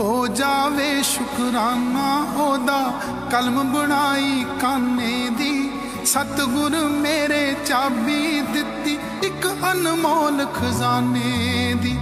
ਹੋ ਜਾਵੇ ਸ਼ੁਕਰਾਨਾ, ਉਹਦਾ ਕਲਮ ਬਣਾਈ ਕਾਨੇ ਦੀ। ਸਤਗੁਰ ਮੇਰੇ ਚਾਬੀ ਦਿੱਤੀ, ਇੱਕ ਅਨਮੋਲ ਖਜ਼ਾਨੇ ਦੀ।